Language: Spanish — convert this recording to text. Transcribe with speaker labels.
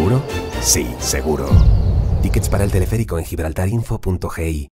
Speaker 1: ¿Seguro? Sí, seguro. Tickets para el teleférico en gibraltarinfo.gi.